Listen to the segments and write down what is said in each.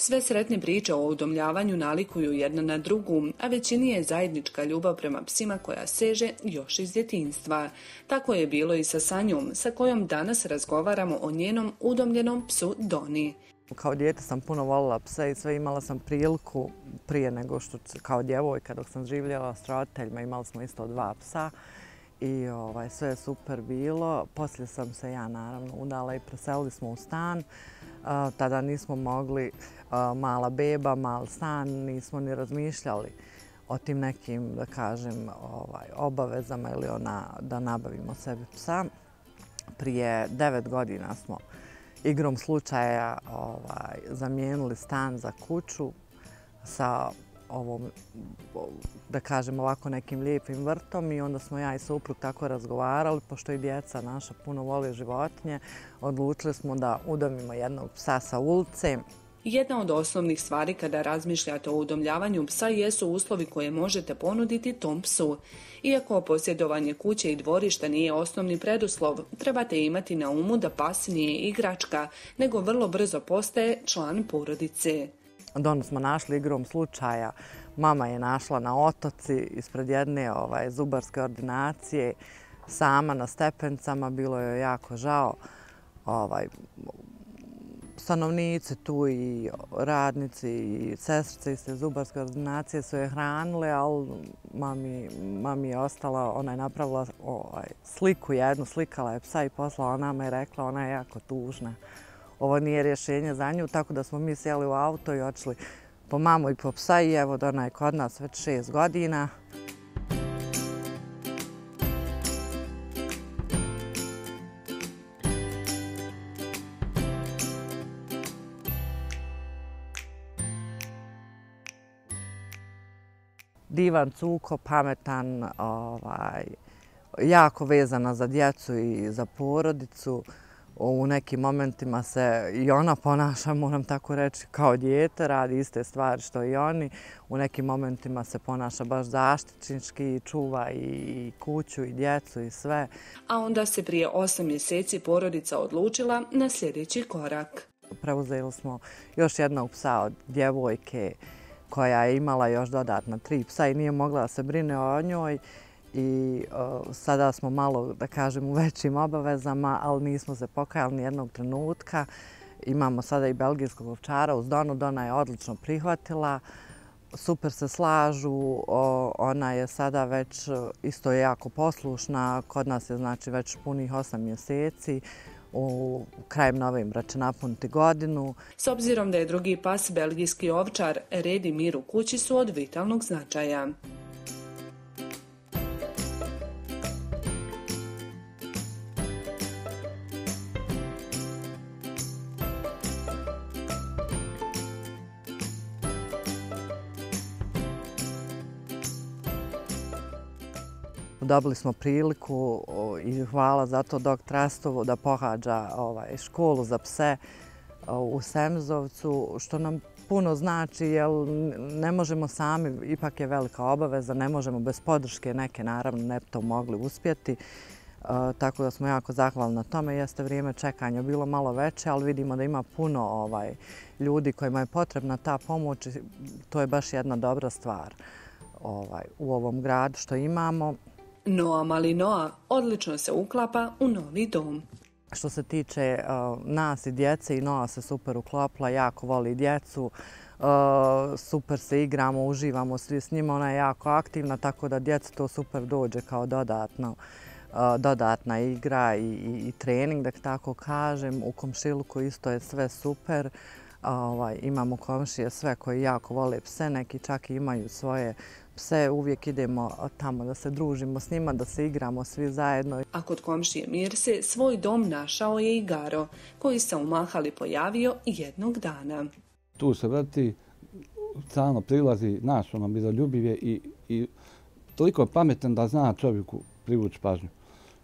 Sve sretne priče o udomljavanju nalikuju jedna na drugu, a većini je zajednička ljubav prema psima koja seže još iz djetinstva. Tako je bilo i sa Sanjom, sa kojom danas razgovaramo o njenom udomljenom psu Doni. Kao djete sam puno volila pse i sve imala sam priliku prije nego što kao djevojka dok sam življela s roditeljima imali smo isto dva psa i ovaj, sve je super bilo. Poslije sam se ja naravno udala i preselili smo u stan tada nismo mogli, mala beba, mal stan, nismo ni razmišljali o tim nekim, da kažem, ovaj, obavezama ili ona, da nabavimo sebi psa. Prije devet godina smo igrom slučaja ovaj, zamijenili stan za kuću sa ovom, da kažem ovako nekim lijepim vrtom i onda smo ja i suprug tako razgovarali, pošto i djeca naša puno vole životinje, odlučili smo da udomimo jednog psa sa ulice. Jedna od osnovnih stvari kada razmišljate o udomljavanju psa jesu uslovi koje možete ponuditi tom psu. Iako posjedovanje kuće i dvorišta nije osnovni preduslov, trebate imati na umu da pas nije igračka, nego vrlo brzo postaje član porodice. Donu smo našli igrom slučaja. Mama je našla na otoci ispred jedne ovaj, zubarske ordinacije, sama na stepencama, bilo je jako žao. Ovaj, stanovnice tu i radnici i sestrice iz te zubarske ordinacije su je hranile, ali mami, mami je ostala, ona je napravila ovaj, sliku jednu, slikala je psa i poslala nama i rekla ona je jako tužna. Ovo nije rješenje za nju, tako da smo mi sjeli u auto i očili po mamu i po psa i evo da ona je kod nas već šest godina. divan, cuko, pametan, ovaj, jako vezana za djecu i za porodicu. U nekim momentima se i ona ponaša, moram tako reći, kao djete, radi iste stvari što i oni. U nekim momentima se ponaša baš zaštićnički, čuva i kuću i djecu i sve. A onda se prije osam mjeseci porodica odlučila na sljedeći korak. Preuzeli smo još jednog psa od djevojke, koja je imala još dodatna tri psa i nije mogla da se brine o njoj. I sada smo malo, da kažem, u većim obavezama, ali nismo se pokajali ni jednog trenutka. Imamo sada i belgijskog ovčara uz Donu. Dona je odlično prihvatila. Super se slažu. ona je sada već isto jako poslušna. Kod nas je znači već punih osam mjeseci u krajem novembra će napuniti godinu. S obzirom da je drugi pas belgijski ovčar, red i mir u kući su od vitalnog značaja. Dobili smo priliku i hvala za to dok Trastovo da pohađa ovaj, školu za pse u Semzovcu, što nam puno znači, jer ne možemo sami, ipak je velika obaveza, ne možemo bez podrške neke, naravno, ne to mogli uspjeti. Tako da smo jako zahvalni na tome. Jeste vrijeme čekanja bilo malo veće, ali vidimo da ima puno ovaj, ljudi kojima je potrebna ta pomoć to je baš jedna dobra stvar ovaj, u ovom gradu što imamo. Noa Malinoa odlično se uklapa u novi dom. Što se tiče uh, nas i djece, i Noa se super uklopla, jako voli djecu, uh, super se igramo, uživamo svi s njima, ona je jako aktivna, tako da djeca to super dođe kao dodatno, e, dodatna igra i, i, i trening, da tako kažem. U komšiluku isto je sve super. Ovaj, imamo komšije sve koji jako vole pse, neki čak imaju svoje pse, uvijek idemo tamo da se družimo s njima, da se igramo svi zajedno. A kod komšije Mirse svoj dom našao je i Garo, koji se u Mahali pojavio jednog dana. Tu se vrti, stalno prilazi, naš ono miroljubiv je i, i toliko pametan da zna čovjeku privući pažnju,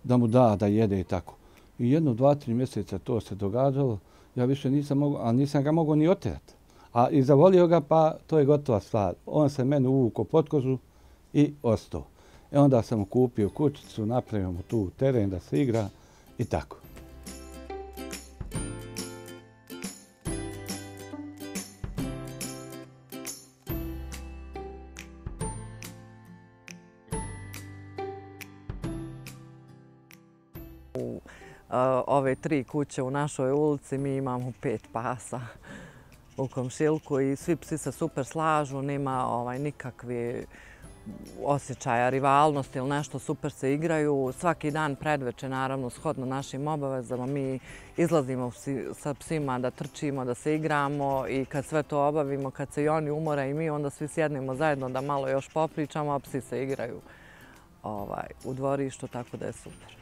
da mu da, da jede i tako. I jedno, dva, tri mjeseca to se događalo, ja više nisam mogu, a nisam ga mogu ni oterat. A i zavolio ga, pa to je gotova stvar. On se meni uvuko pod i ostao. E onda sam mu kupio kućicu, napravio mu tu teren da se igra i tako. U ove tri kuće u našoj ulici mi imamo pet pasa u komšilku i svi psi se super slažu, nema ovaj, nikakve osjećaja rivalnosti ili nešto, super se igraju. Svaki dan predveče, naravno, shodno našim obavezama, mi izlazimo sa psima da trčimo, da se igramo i kad sve to obavimo, kad se i oni umore i mi, onda svi sjednemo zajedno da malo još popričamo, a psi se igraju ovaj, u dvorištu, tako da je super.